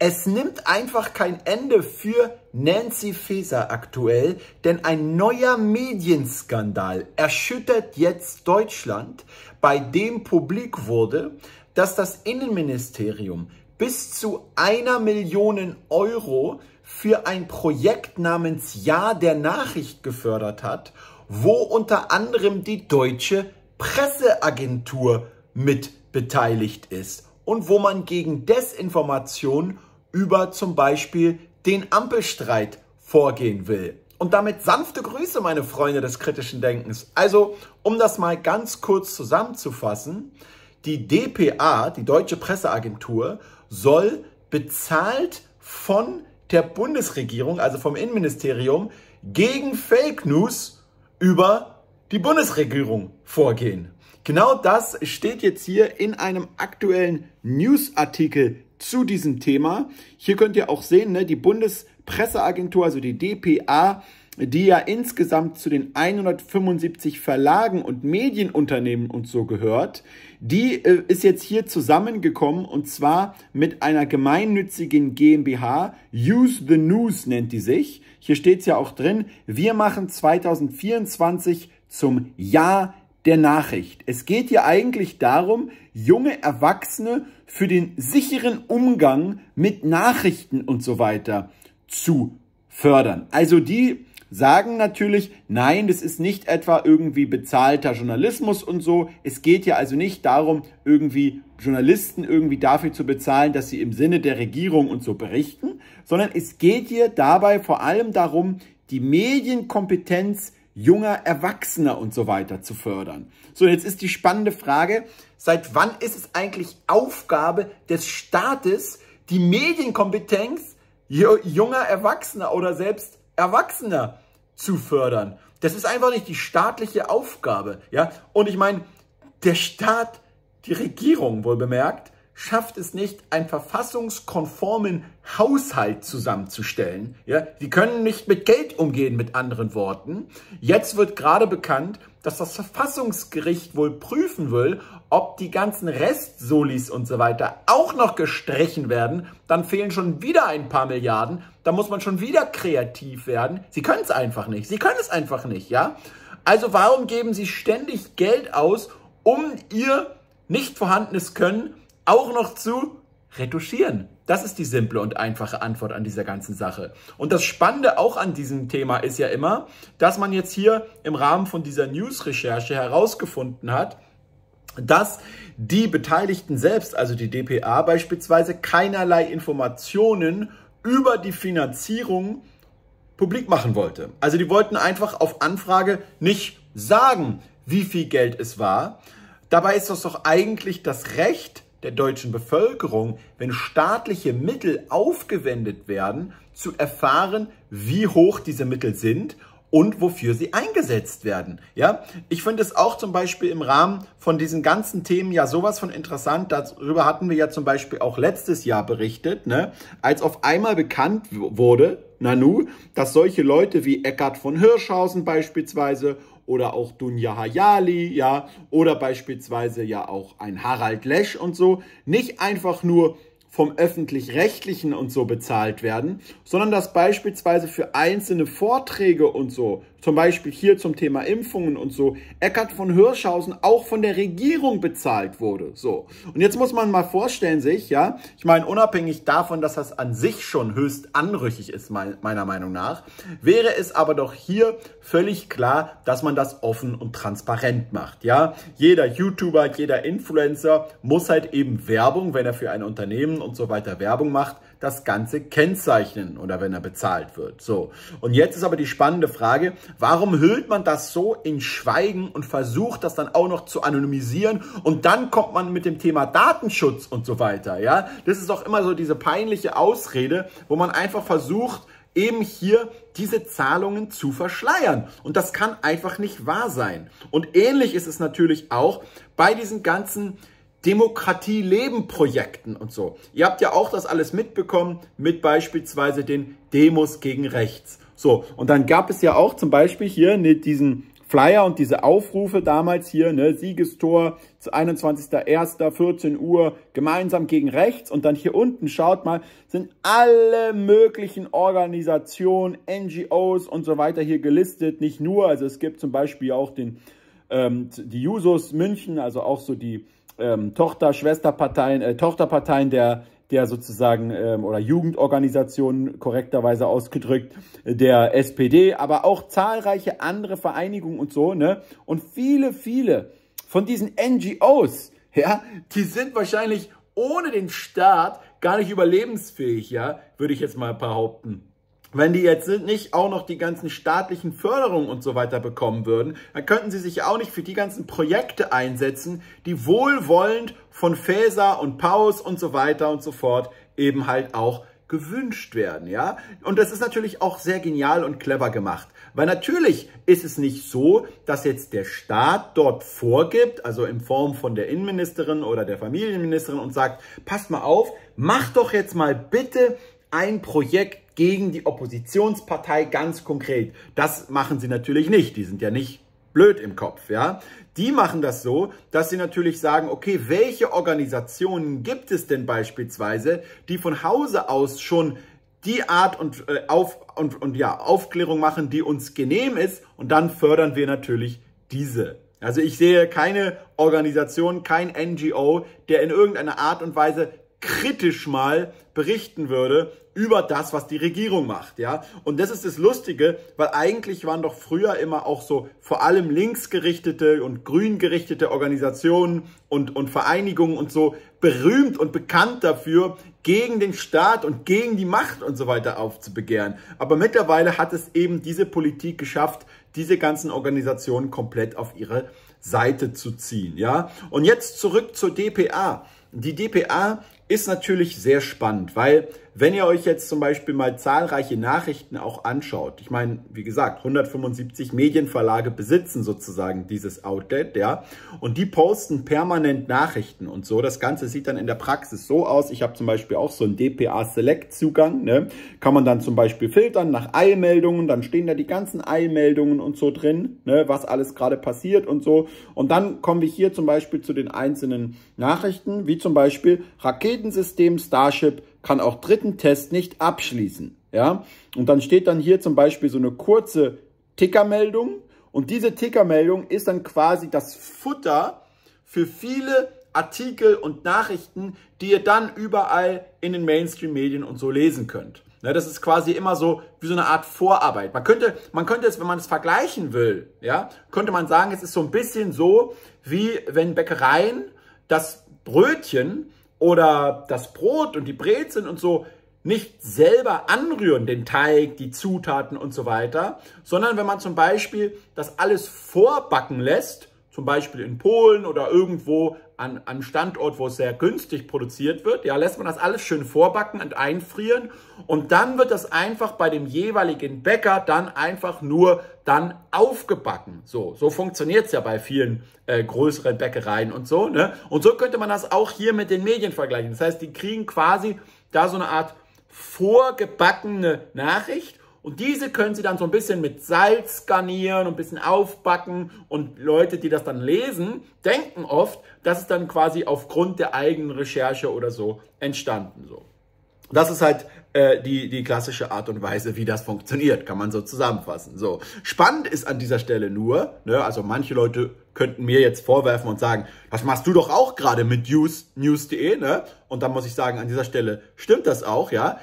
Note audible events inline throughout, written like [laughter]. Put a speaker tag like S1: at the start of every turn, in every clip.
S1: Es nimmt einfach kein Ende für Nancy Faeser aktuell, denn ein neuer Medienskandal erschüttert jetzt Deutschland, bei dem publik wurde, dass das Innenministerium bis zu einer Million Euro für ein Projekt namens Ja der Nachricht gefördert hat, wo unter anderem die deutsche Presseagentur mit beteiligt ist und wo man gegen Desinformation über zum Beispiel den Ampelstreit vorgehen will. Und damit sanfte Grüße, meine Freunde des kritischen Denkens. Also, um das mal ganz kurz zusammenzufassen, die DPA, die Deutsche Presseagentur, soll bezahlt von der Bundesregierung, also vom Innenministerium, gegen Fake News über die Bundesregierung vorgehen. Genau das steht jetzt hier in einem aktuellen Newsartikel zu diesem Thema. Hier könnt ihr auch sehen, ne, die Bundespresseagentur, also die DPA, die ja insgesamt zu den 175 Verlagen und Medienunternehmen und so gehört, die äh, ist jetzt hier zusammengekommen und zwar mit einer gemeinnützigen GmbH. Use the News nennt die sich. Hier steht es ja auch drin. Wir machen 2024 zum Jahr der Nachricht. Es geht hier eigentlich darum, junge Erwachsene für den sicheren Umgang mit Nachrichten und so weiter zu fördern. Also die sagen natürlich, nein, das ist nicht etwa irgendwie bezahlter Journalismus und so. Es geht ja also nicht darum, irgendwie Journalisten irgendwie dafür zu bezahlen, dass sie im Sinne der Regierung und so berichten, sondern es geht hier dabei vor allem darum, die Medienkompetenz junger Erwachsener und so weiter zu fördern. So, jetzt ist die spannende Frage, seit wann ist es eigentlich Aufgabe des Staates, die Medienkompetenz junger Erwachsener oder selbst Erwachsener zu fördern? Das ist einfach nicht die staatliche Aufgabe, ja? Und ich meine, der Staat, die Regierung wohl bemerkt, schafft es nicht, einen verfassungskonformen Haushalt zusammenzustellen. Ja, die können nicht mit Geld umgehen, mit anderen Worten. Jetzt wird gerade bekannt, dass das Verfassungsgericht wohl prüfen will, ob die ganzen Restsolis und so weiter auch noch gestrichen werden. Dann fehlen schon wieder ein paar Milliarden. Da muss man schon wieder kreativ werden. Sie können es einfach nicht. Sie können es einfach nicht, ja? Also warum geben Sie ständig Geld aus, um Ihr nicht vorhandenes Können auch noch zu retuschieren. Das ist die simple und einfache Antwort an dieser ganzen Sache. Und das Spannende auch an diesem Thema ist ja immer, dass man jetzt hier im Rahmen von dieser News-Recherche herausgefunden hat, dass die Beteiligten selbst, also die DPA beispielsweise, keinerlei Informationen über die Finanzierung publik machen wollte. Also die wollten einfach auf Anfrage nicht sagen, wie viel Geld es war. Dabei ist das doch eigentlich das Recht der deutschen Bevölkerung, wenn staatliche Mittel aufgewendet werden, zu erfahren, wie hoch diese Mittel sind und wofür sie eingesetzt werden. Ja, ich finde es auch zum Beispiel im Rahmen von diesen ganzen Themen ja sowas von interessant. Darüber hatten wir ja zum Beispiel auch letztes Jahr berichtet, ne? als auf einmal bekannt wurde, Nanu, dass solche Leute wie Eckhard von Hirschhausen beispielsweise oder auch Dunja Hayali, ja, oder beispielsweise ja auch ein Harald Lesch und so, nicht einfach nur vom öffentlich-rechtlichen und so bezahlt werden, sondern dass beispielsweise für einzelne Vorträge und so, zum Beispiel hier zum Thema Impfungen und so, Eckart von Hirschhausen auch von der Regierung bezahlt wurde. So. Und jetzt muss man mal vorstellen sich, ja, ich meine, unabhängig davon, dass das an sich schon höchst anrüchig ist, meiner Meinung nach, wäre es aber doch hier völlig klar, dass man das offen und transparent macht, ja. Jeder YouTuber, jeder Influencer muss halt eben Werbung, wenn er für ein Unternehmen und so weiter Werbung macht, das Ganze kennzeichnen oder wenn er bezahlt wird. So. Und jetzt ist aber die spannende Frage, warum hüllt man das so in Schweigen und versucht das dann auch noch zu anonymisieren und dann kommt man mit dem Thema Datenschutz und so weiter, ja? Das ist doch immer so diese peinliche Ausrede, wo man einfach versucht, eben hier diese Zahlungen zu verschleiern. Und das kann einfach nicht wahr sein. Und ähnlich ist es natürlich auch bei diesen ganzen Demokratie-Leben-Projekten und so. Ihr habt ja auch das alles mitbekommen mit beispielsweise den Demos gegen rechts. So, und dann gab es ja auch zum Beispiel hier diesen Flyer und diese Aufrufe damals hier, ne, Siegestor zu 21.01.14 Uhr, gemeinsam gegen rechts und dann hier unten, schaut mal, sind alle möglichen Organisationen, NGOs und so weiter hier gelistet, nicht nur, also es gibt zum Beispiel auch den, ähm, die Jusos München, also auch so die ähm, Tochter, Schwesterparteien, äh, Tochterparteien der der sozusagen ähm, oder Jugendorganisationen korrekterweise ausgedrückt der SPD, aber auch zahlreiche andere Vereinigungen und so, ne? Und viele, viele von diesen NGOs, ja, die sind wahrscheinlich ohne den Staat gar nicht überlebensfähig, ja, würde ich jetzt mal behaupten wenn die jetzt nicht auch noch die ganzen staatlichen Förderungen und so weiter bekommen würden, dann könnten sie sich auch nicht für die ganzen Projekte einsetzen, die wohlwollend von Faeser und Paus und so weiter und so fort eben halt auch gewünscht werden, ja? Und das ist natürlich auch sehr genial und clever gemacht, weil natürlich ist es nicht so, dass jetzt der Staat dort vorgibt, also in Form von der Innenministerin oder der Familienministerin und sagt, passt mal auf, mach doch jetzt mal bitte ein Projekt gegen die Oppositionspartei ganz konkret. Das machen sie natürlich nicht. Die sind ja nicht blöd im Kopf, ja. Die machen das so, dass sie natürlich sagen, okay, welche Organisationen gibt es denn beispielsweise, die von Hause aus schon die Art und, äh, auf, und, und ja, Aufklärung machen, die uns genehm ist und dann fördern wir natürlich diese. Also ich sehe keine Organisation, kein NGO, der in irgendeiner Art und Weise kritisch mal berichten würde über das, was die Regierung macht, ja. Und das ist das Lustige, weil eigentlich waren doch früher immer auch so vor allem linksgerichtete und grüngerichtete Organisationen und, und Vereinigungen und so berühmt und bekannt dafür, gegen den Staat und gegen die Macht und so weiter aufzubegehren. Aber mittlerweile hat es eben diese Politik geschafft, diese ganzen Organisationen komplett auf ihre Seite zu ziehen, ja. Und jetzt zurück zur DPA. Die DPA ist natürlich sehr spannend, weil wenn ihr euch jetzt zum Beispiel mal zahlreiche Nachrichten auch anschaut, ich meine, wie gesagt, 175 Medienverlage besitzen sozusagen dieses Outlet, ja, und die posten permanent Nachrichten und so. Das Ganze sieht dann in der Praxis so aus. Ich habe zum Beispiel auch so einen DPA Select Zugang, ne, kann man dann zum Beispiel filtern nach Eilmeldungen, dann stehen da die ganzen Eilmeldungen und so drin, ne, was alles gerade passiert und so. Und dann kommen wir hier zum Beispiel zu den einzelnen Nachrichten, wie zum Beispiel Raketensystem Starship kann auch dritten Test nicht abschließen. Ja? Und dann steht dann hier zum Beispiel so eine kurze Tickermeldung. Und diese Tickermeldung ist dann quasi das Futter für viele Artikel und Nachrichten, die ihr dann überall in den Mainstream-Medien und so lesen könnt. Ja, das ist quasi immer so wie so eine Art Vorarbeit. Man könnte, man könnte es, wenn man es vergleichen will, ja, könnte man sagen, es ist so ein bisschen so, wie wenn Bäckereien das Brötchen oder das Brot und die Brezeln und so nicht selber anrühren, den Teig, die Zutaten und so weiter, sondern wenn man zum Beispiel das alles vorbacken lässt, zum Beispiel in Polen oder irgendwo an einem Standort, wo es sehr günstig produziert wird, ja, lässt man das alles schön vorbacken und einfrieren und dann wird das einfach bei dem jeweiligen Bäcker dann einfach nur dann aufgebacken. So, so funktioniert es ja bei vielen äh, größeren Bäckereien und so. Ne? Und so könnte man das auch hier mit den Medien vergleichen. Das heißt, die kriegen quasi da so eine Art vorgebackene Nachricht und diese können Sie dann so ein bisschen mit Salz garnieren und ein bisschen aufbacken. Und Leute, die das dann lesen, denken oft, dass es dann quasi aufgrund der eigenen Recherche oder so entstanden. So. Das ist halt äh, die, die klassische Art und Weise, wie das funktioniert, kann man so zusammenfassen. So. Spannend ist an dieser Stelle nur, ne, also manche Leute könnten mir jetzt vorwerfen und sagen, das machst du doch auch gerade mit news.de, news ne? Und dann muss ich sagen, an dieser Stelle stimmt das auch, ja.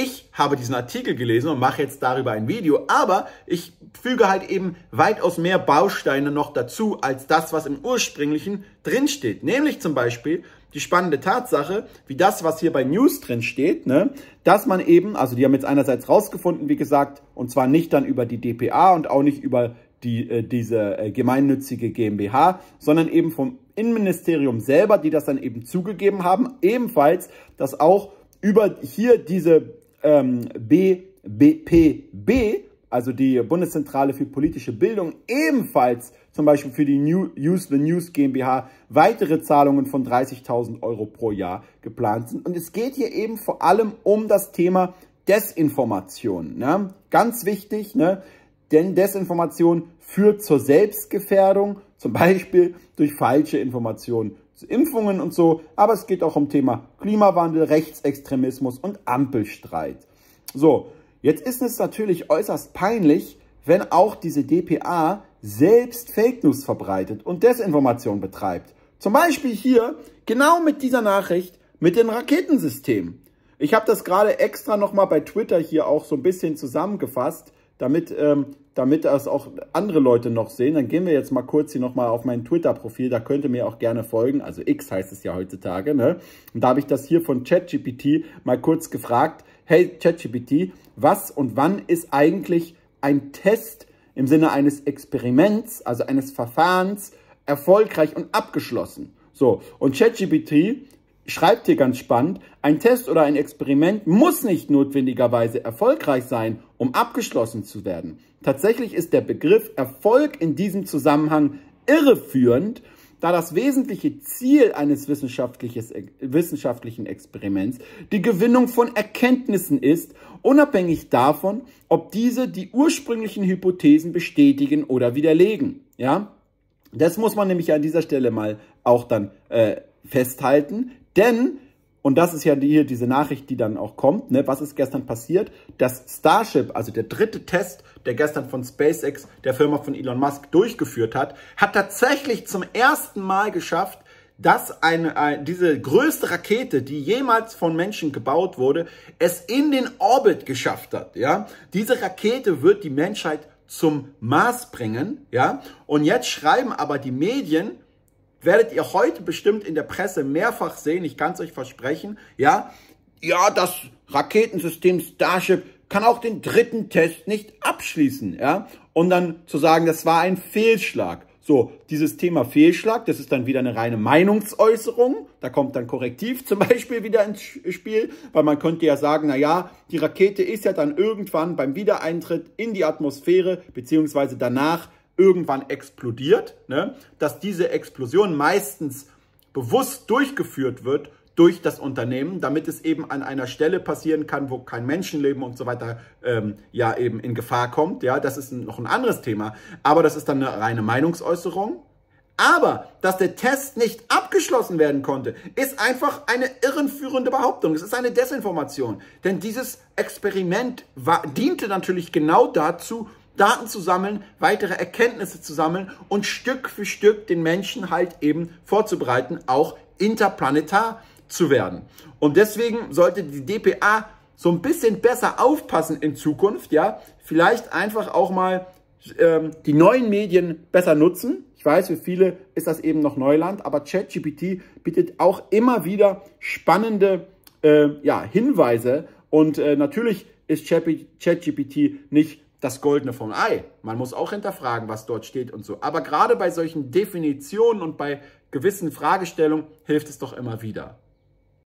S1: Ich habe diesen Artikel gelesen und mache jetzt darüber ein Video, aber ich füge halt eben weitaus mehr Bausteine noch dazu, als das, was im ursprünglichen drinsteht. Nämlich zum Beispiel die spannende Tatsache, wie das, was hier bei News drin steht, ne, dass man eben, also die haben jetzt einerseits rausgefunden, wie gesagt, und zwar nicht dann über die DPA und auch nicht über die, äh, diese äh, gemeinnützige GmbH, sondern eben vom Innenministerium selber, die das dann eben zugegeben haben, ebenfalls, dass auch über hier diese ähm, BBPB, also die Bundeszentrale für politische Bildung, ebenfalls zum Beispiel für die New, Use the News GmbH weitere Zahlungen von 30.000 Euro pro Jahr geplant sind. Und es geht hier eben vor allem um das Thema Desinformation. Ne? Ganz wichtig, ne? denn Desinformation führt zur Selbstgefährdung, zum Beispiel durch falsche Informationen zu Impfungen und so, aber es geht auch um Thema Klimawandel, Rechtsextremismus und Ampelstreit. So, jetzt ist es natürlich äußerst peinlich, wenn auch diese DPA selbst Fake News verbreitet und Desinformation betreibt. Zum Beispiel hier, genau mit dieser Nachricht, mit dem Raketensystem. Ich habe das gerade extra nochmal bei Twitter hier auch so ein bisschen zusammengefasst, damit, ähm, damit das auch andere Leute noch sehen. Dann gehen wir jetzt mal kurz hier nochmal auf mein Twitter-Profil, da könnt ihr mir auch gerne folgen, also X heißt es ja heutzutage. Ne? Und da habe ich das hier von ChatGPT mal kurz gefragt. Hey ChatGPT, was und wann ist eigentlich ein Test im Sinne eines Experiments, also eines Verfahrens, erfolgreich und abgeschlossen. So, und ChatGPT schreibt hier ganz spannend, ein Test oder ein Experiment muss nicht notwendigerweise erfolgreich sein, um abgeschlossen zu werden. Tatsächlich ist der Begriff Erfolg in diesem Zusammenhang irreführend, da das wesentliche Ziel eines wissenschaftlichen Experiments die Gewinnung von Erkenntnissen ist, unabhängig davon, ob diese die ursprünglichen Hypothesen bestätigen oder widerlegen. Ja, das muss man nämlich an dieser Stelle mal auch dann äh, festhalten, denn und das ist ja hier diese Nachricht, die dann auch kommt. Ne? Was ist gestern passiert? Das Starship, also der dritte Test, der gestern von SpaceX, der Firma von Elon Musk, durchgeführt hat, hat tatsächlich zum ersten Mal geschafft, dass eine, eine, diese größte Rakete, die jemals von Menschen gebaut wurde, es in den Orbit geschafft hat. Ja, diese Rakete wird die Menschheit zum Mars bringen, ja. Und jetzt schreiben aber die Medien, werdet ihr heute bestimmt in der Presse mehrfach sehen, ich kann es euch versprechen, ja. Ja, das Raketensystem Starship kann auch den dritten Test nicht abschließen, ja. Und dann zu sagen, das war ein Fehlschlag. So, dieses Thema Fehlschlag, das ist dann wieder eine reine Meinungsäußerung. Da kommt dann Korrektiv [laughs] zum Beispiel wieder ins Spiel, weil man könnte ja sagen, na ja, die Rakete ist ja dann irgendwann beim Wiedereintritt in die Atmosphäre beziehungsweise danach irgendwann explodiert. Ne? Dass diese Explosion meistens bewusst durchgeführt wird durch das Unternehmen, damit es eben an einer Stelle passieren kann, wo kein Menschenleben und so weiter ähm, ja eben in Gefahr kommt. Ja, das ist noch ein anderes Thema, aber das ist dann eine reine Meinungsäußerung. Aber dass der Test nicht abgeschlossen werden konnte, ist einfach eine irrenführende Behauptung. Es ist eine Desinformation. Denn dieses Experiment war, diente natürlich genau dazu, Daten zu sammeln, weitere Erkenntnisse zu sammeln und Stück für Stück den Menschen halt eben vorzubereiten, auch interplanetar zu werden. Und deswegen sollte die DPA so ein bisschen besser aufpassen in Zukunft, ja, vielleicht einfach auch mal ähm, die neuen Medien besser nutzen. Ich weiß, für viele ist das eben noch Neuland, aber ChatGPT bietet auch immer wieder spannende äh, ja, Hinweise und äh, natürlich ist ChatGPT nicht das Goldene vom Ei. Man muss auch hinterfragen, was dort steht und so. Aber gerade bei solchen Definitionen und bei gewissen Fragestellungen hilft es doch immer wieder.